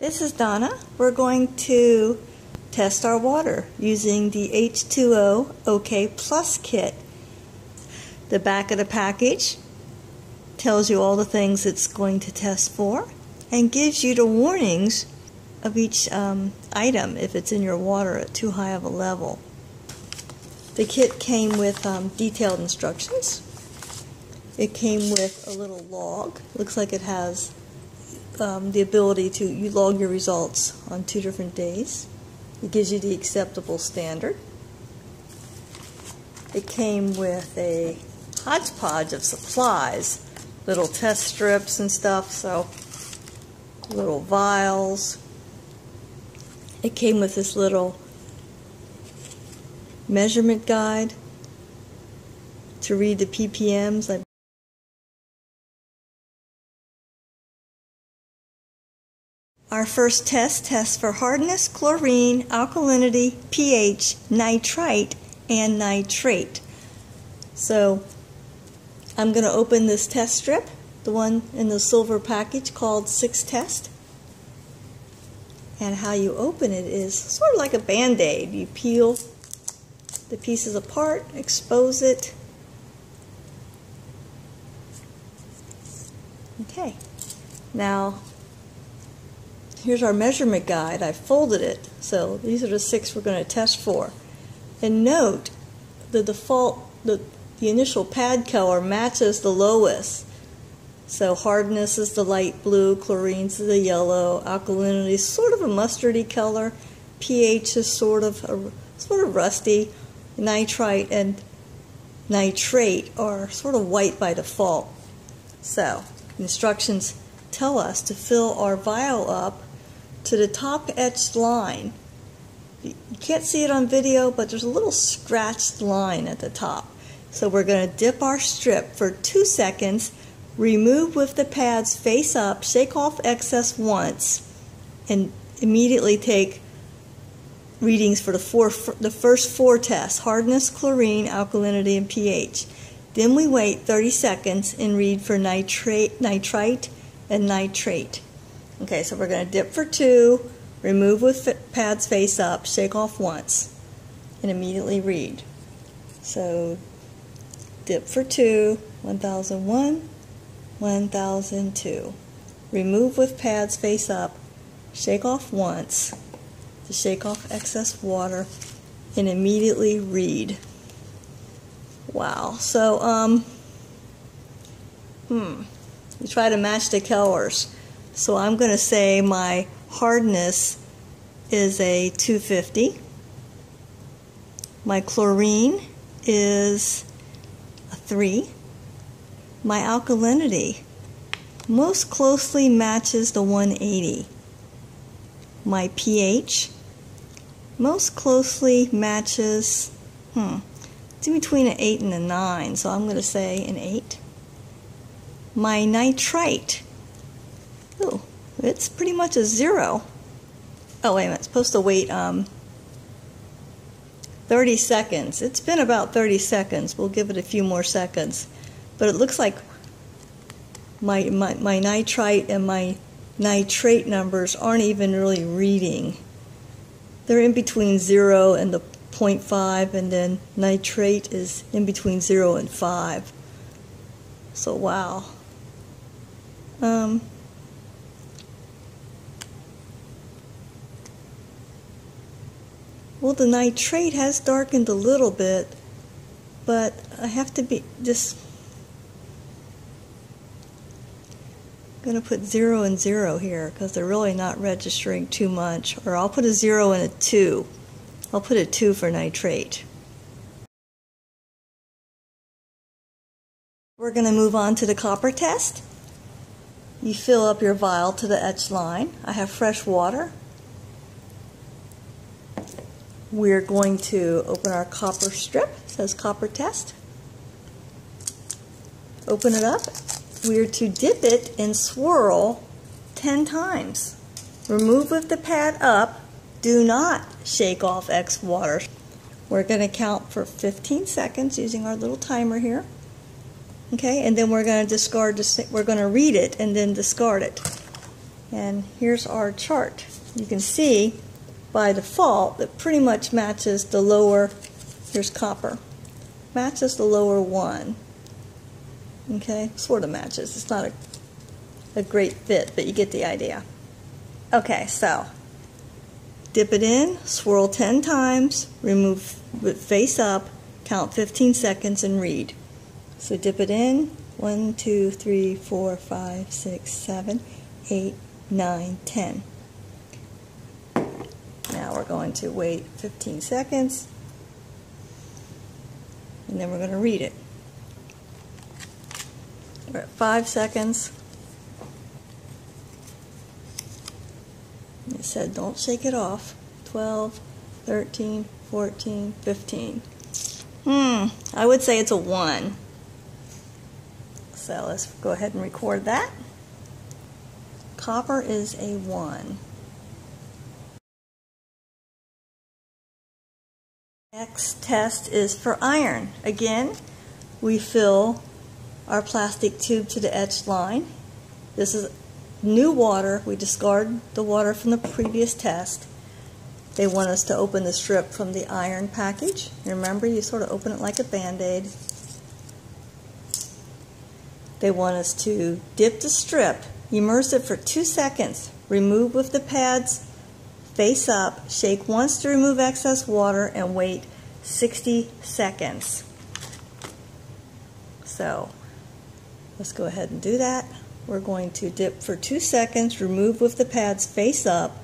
This is Donna. We're going to test our water using the H2O OK Plus kit. The back of the package tells you all the things it's going to test for and gives you the warnings of each um, item if it's in your water at too high of a level. The kit came with um, detailed instructions. It came with a little log. Looks like it has um, the ability to you log your results on two different days. It gives you the acceptable standard. It came with a hodgepodge of supplies, little test strips and stuff, so little vials. It came with this little measurement guide to read the ppms. Our first test tests for hardness, chlorine, alkalinity, pH, nitrite, and nitrate. So I'm going to open this test strip, the one in the silver package called 6 Test. And how you open it is sort of like a band-aid. You peel the pieces apart, expose it. Okay, now here's our measurement guide. I folded it, so these are the six we're going to test for. And note the default, the, the initial pad color matches the lowest. So hardness is the light blue, chlorine is the yellow, alkalinity is sort of a mustardy color, pH is sort of a, sort of rusty, nitrite and nitrate are sort of white by default. So instructions tell us to fill our vial up to the top etched line. You can't see it on video, but there's a little scratched line at the top. So we're going to dip our strip for two seconds, remove with the pads face up, shake off excess once, and immediately take readings for the, four, the first four tests, hardness, chlorine, alkalinity, and pH. Then we wait 30 seconds and read for nitrate, nitrite and nitrate. Okay, so we're going to dip for two, remove with pads face up, shake off once, and immediately read. So dip for two, 1001, 1002. Remove with pads face up, shake off once to shake off excess water, and immediately read. Wow. So, um, hmm, you try to match the colors. So I'm going to say my hardness is a 250. My chlorine is a 3. My alkalinity most closely matches the 180. My pH most closely matches, hmm, it's in between an 8 and a 9, so I'm going to say an 8. My nitrite Oh, it's pretty much a zero. Oh, wait a minute. It's supposed to wait um, 30 seconds. It's been about 30 seconds. We'll give it a few more seconds. But it looks like my, my, my nitrite and my nitrate numbers aren't even really reading. They're in between 0 and the 0.5, and then nitrate is in between 0 and 5. So, wow. Um, Well, the nitrate has darkened a little bit, but I have to be just going to put 0 and 0 here because they're really not registering too much. Or I'll put a 0 and a 2. I'll put a 2 for nitrate. We're going to move on to the copper test. You fill up your vial to the etch line. I have fresh water we're going to open our copper strip. It says copper test. Open it up. We're to dip it and swirl 10 times. Remove with the pad up. Do not shake off X water. We're going to count for 15 seconds using our little timer here. Okay, and then we're going to discard, we're going to read it and then discard it. And here's our chart. You can see by default that pretty much matches the lower, here's copper, matches the lower one. Okay, sort of matches. It's not a, a great fit, but you get the idea. Okay, so dip it in, swirl 10 times, remove face up, count 15 seconds, and read. So dip it in, 1, 2, 3, 4, 5, 6, 7, 8, 9, 10. Going to wait 15 seconds, and then we're going to read it. We're at 5 seconds. It said don't shake it off. 12, 13, 14, 15. Hmm, I would say it's a 1. So let's go ahead and record that. Copper is a 1. Next test is for iron. Again, we fill our plastic tube to the etched line. This is new water. We discard the water from the previous test. They want us to open the strip from the iron package. Remember, you sort of open it like a band-aid. They want us to dip the strip, immerse it for two seconds, remove with the pads face up, shake once to remove excess water, and wait 60 seconds. So let's go ahead and do that. We're going to dip for two seconds, remove with the pads face up,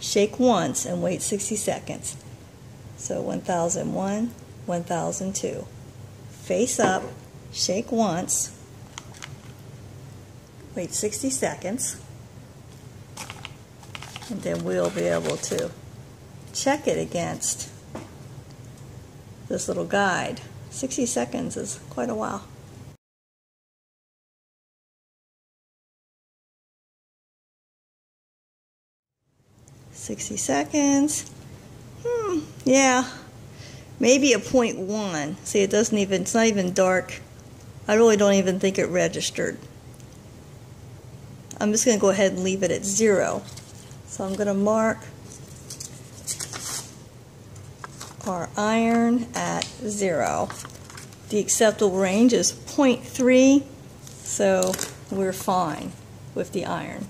shake once, and wait 60 seconds. So 1001, 1002. Face up, shake once, wait 60 seconds, and then we'll be able to check it against this little guide. 60 seconds is quite a while. Sixty seconds. Hmm, yeah, maybe a point one. See, it doesn't even, it's not even dark. I really don't even think it registered. I'm just going to go ahead and leave it at zero. So I'm going to mark our iron at zero. The acceptable range is 0.3, so we're fine with the iron.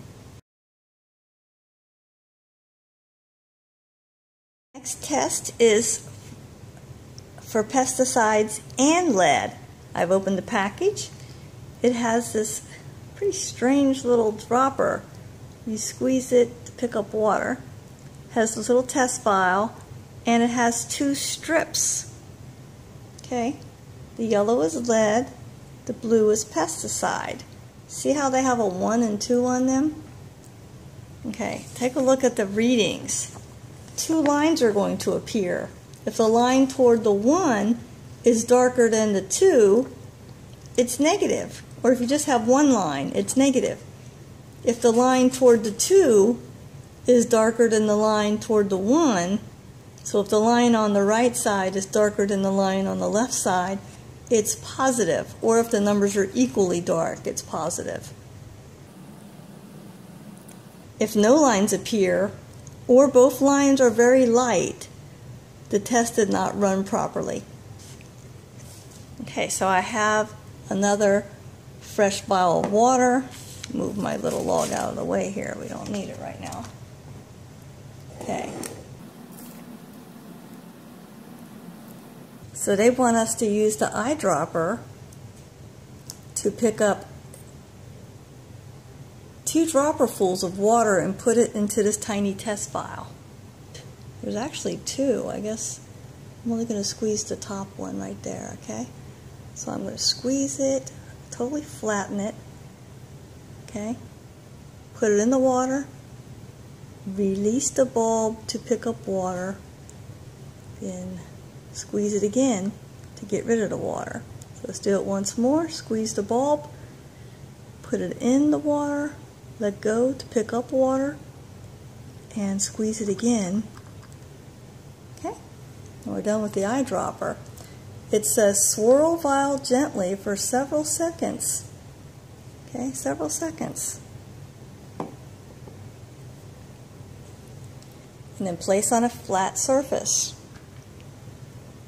Next test is for pesticides and lead. I've opened the package. It has this pretty strange little dropper. You squeeze it pick up water. It has this little test vial and it has two strips. Okay, the yellow is lead, the blue is pesticide. See how they have a 1 and 2 on them? Okay, take a look at the readings. Two lines are going to appear. If the line toward the 1 is darker than the 2, it's negative. Or if you just have one line, it's negative. If the line toward the 2 is darker than the line toward the 1, so if the line on the right side is darker than the line on the left side, it's positive. Or if the numbers are equally dark, it's positive. If no lines appear, or both lines are very light, the test did not run properly. Okay, so I have another fresh vial of water. Move my little log out of the way here. We don't need it right now. Okay. So they want us to use the eyedropper to pick up two dropperfuls of water and put it into this tiny test vial. There's actually two. I guess I'm only going to squeeze the top one right there, okay? So I'm going to squeeze it, totally flatten it, okay? Put it in the water, release the bulb to pick up water, then squeeze it again to get rid of the water. So let's do it once more. Squeeze the bulb, put it in the water, let go to pick up water, and squeeze it again. Okay, and we're done with the eyedropper. It says swirl vial gently for several seconds. Okay, several seconds. And then place on a flat surface.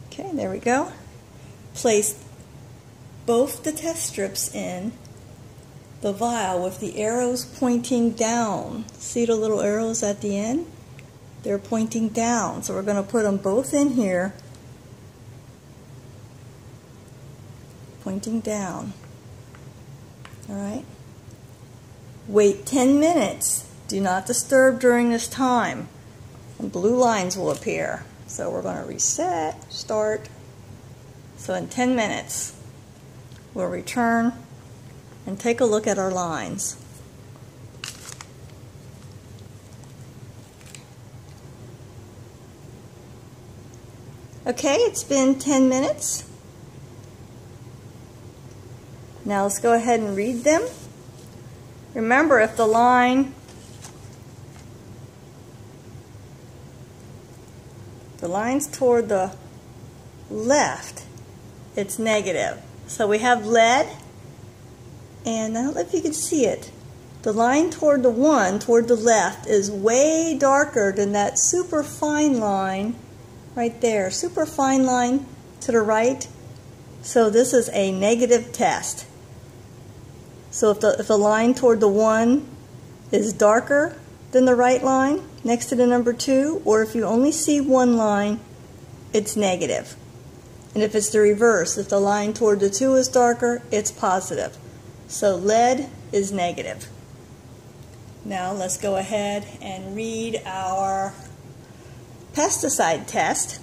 Okay, there we go. Place both the test strips in the vial with the arrows pointing down. See the little arrows at the end? They're pointing down. So we're going to put them both in here, pointing down. All right? Wait 10 minutes. Do not disturb during this time. Blue lines will appear. So we're going to reset, start. So in 10 minutes, we'll return and take a look at our lines. Okay, it's been 10 minutes. Now let's go ahead and read them. Remember, if the line line's toward the left, it's negative. So we have lead, and I don't know if you can see it. The line toward the one, toward the left, is way darker than that super fine line right there. Super fine line to the right. So this is a negative test. So if the, if the line toward the one is darker than the right line next to the number two, or if you only see one line, it's negative. And if it's the reverse, if the line toward the two is darker, it's positive. So lead is negative. Now let's go ahead and read our pesticide test.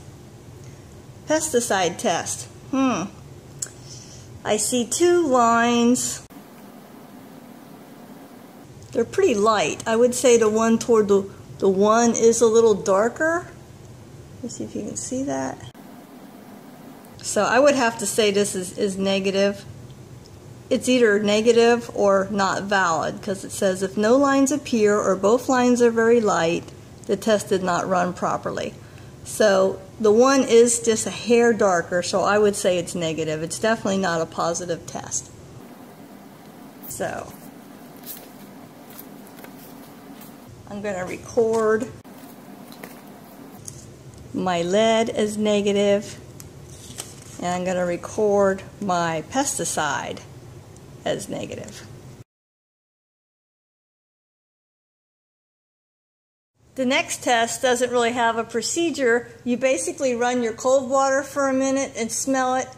Pesticide test. Hmm. I see two lines. They're pretty light. I would say the one toward the, the one is a little darker. Let's see if you can see that. So I would have to say this is, is negative. It's either negative or not valid because it says if no lines appear or both lines are very light, the test did not run properly. So the one is just a hair darker, so I would say it's negative. It's definitely not a positive test. So I'm going to record my lead as negative and I'm going to record my pesticide as negative. The next test doesn't really have a procedure. You basically run your cold water for a minute and smell it,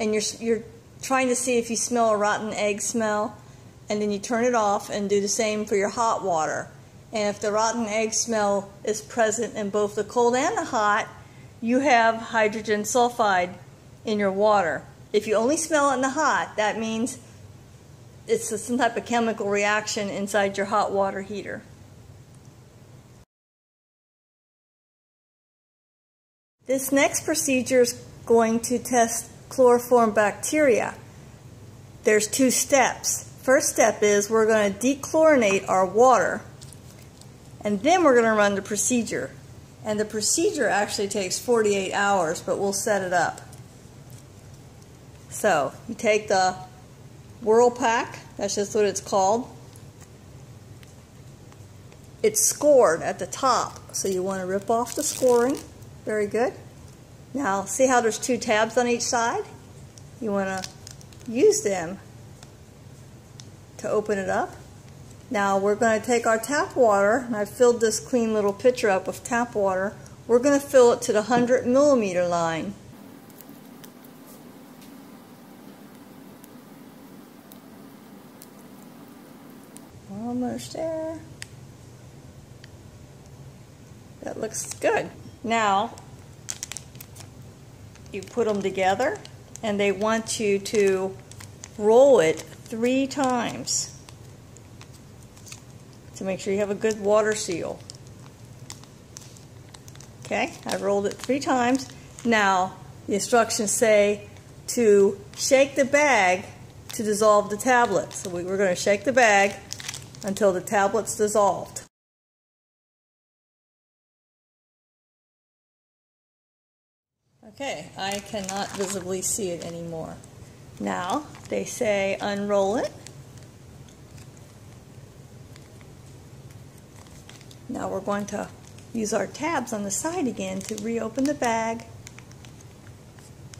and you're, you're trying to see if you smell a rotten egg smell, and then you turn it off and do the same for your hot water. And if the rotten egg smell is present in both the cold and the hot, you have hydrogen sulfide in your water. If you only smell it in the hot, that means it's some type of chemical reaction inside your hot water heater. This next procedure is going to test coliform bacteria. There's two steps. First step is we're going to dechlorinate our water and then we're going to run the procedure. And the procedure actually takes 48 hours, but we'll set it up. So you take the Whirl-Pak, that's just what it's called. It's scored at the top, so you want to rip off the scoring. Very good. Now, see how there's two tabs on each side? You want to use them to open it up. Now, we're going to take our tap water, and I've filled this clean little pitcher up with tap water. We're going to fill it to the 100 millimeter line. Almost there. That looks good. Now, you put them together and they want you to roll it three times to make sure you have a good water seal. Okay, I've rolled it three times. Now, the instructions say to shake the bag to dissolve the tablet. So we, we're going to shake the bag until the tablet's dissolved. Okay, I cannot visibly see it anymore. Now, they say unroll it. Now we're going to use our tabs on the side again to reopen the bag.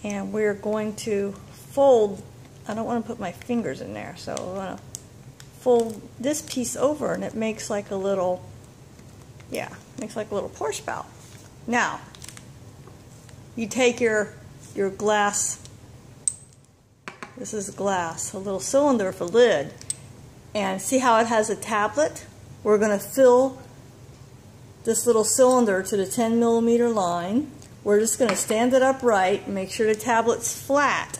And we're going to fold, I don't want to put my fingers in there, so I'm going to fold this piece over and it makes like a little, yeah, makes like a little pour spout. Now, you take your, your glass, this is glass, a little cylinder with a lid, and see how it has a tablet? We're going to fill this little cylinder to the 10 millimeter line. We're just going to stand it upright make sure the tablet's flat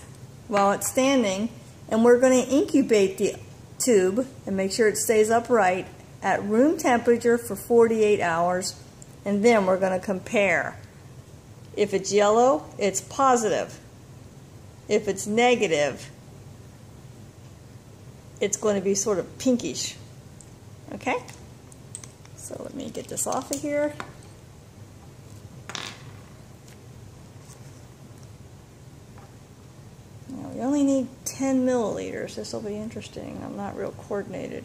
while it's standing. And we're going to incubate the tube and make sure it stays upright at room temperature for 48 hours. And then we're going to compare. If it's yellow, it's positive. If it's negative, it's going to be sort of pinkish. Okay? So let me get this off of here. Now we only need 10 milliliters. This will be interesting. I'm not real coordinated.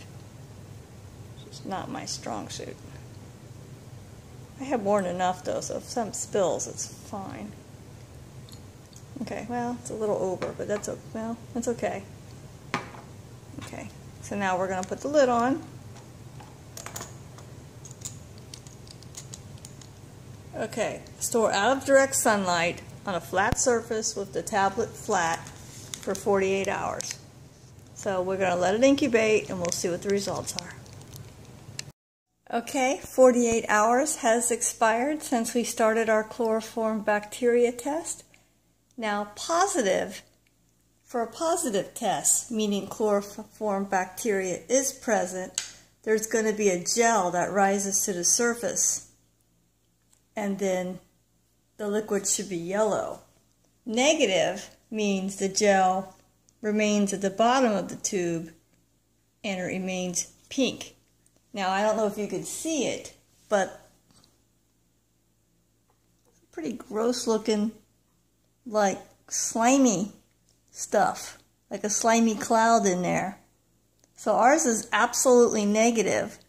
It's not my strong suit. I have more than enough though, so if some spills, it's fine. Okay, well, it's a little over, but that's, well, that's okay. Okay, so now we're going to put the lid on. Okay, store out of direct sunlight on a flat surface with the tablet flat for 48 hours. So we're going to let it incubate and we'll see what the results are. Okay, 48 hours has expired since we started our coliform bacteria test. Now positive, for a positive test, meaning coliform bacteria is present, there's going to be a gel that rises to the surface and then the liquid should be yellow. Negative means the gel remains at the bottom of the tube and it remains pink. Now, I don't know if you could see it, but pretty gross looking, like slimy stuff, like a slimy cloud in there. So ours is absolutely negative.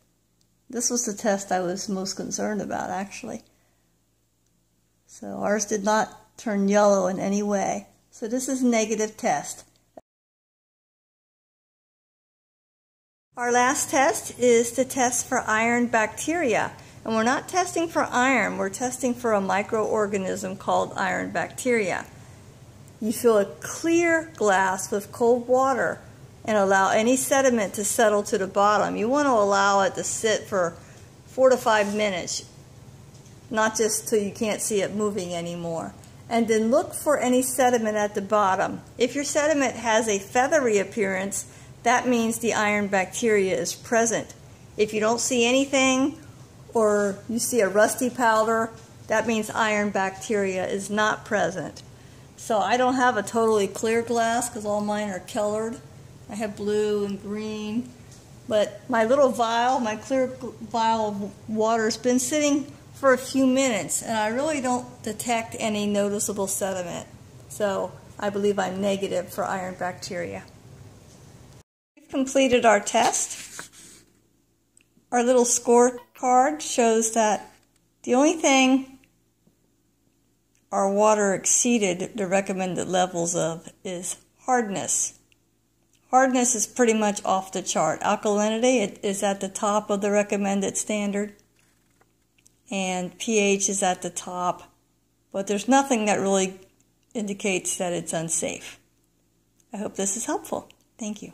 This was the test I was most concerned about, actually. So ours did not turn yellow in any way. So this is negative test. Our last test is to test for iron bacteria. And we're not testing for iron, we're testing for a microorganism called iron bacteria. You fill a clear glass with cold water and allow any sediment to settle to the bottom. You want to allow it to sit for four to five minutes not just till you can't see it moving anymore. And then look for any sediment at the bottom. If your sediment has a feathery appearance, that means the iron bacteria is present. If you don't see anything or you see a rusty powder, that means iron bacteria is not present. So I don't have a totally clear glass because all mine are colored. I have blue and green. But my little vial, my clear vial of water has been sitting for a few minutes, and I really don't detect any noticeable sediment. So I believe I'm negative for iron bacteria. We've completed our test. Our little scorecard shows that the only thing our water exceeded the recommended levels of is hardness. Hardness is pretty much off the chart. Alkalinity is at the top of the recommended standard and pH is at the top, but there's nothing that really indicates that it's unsafe. I hope this is helpful. Thank you.